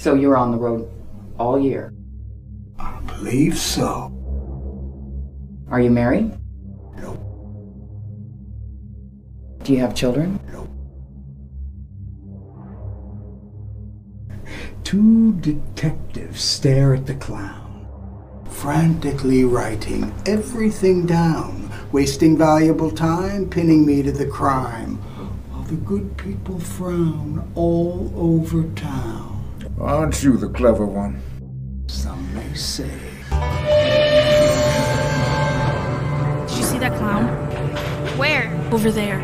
So you're on the road all year. I believe so. Are you married? Nope. Do you have children? No. Two detectives stare at the clown, frantically writing everything down, wasting valuable time pinning me to the crime, while the good people frown all over town. Aren't you the clever one? Some may say. Did you see that clown? Where? Over there.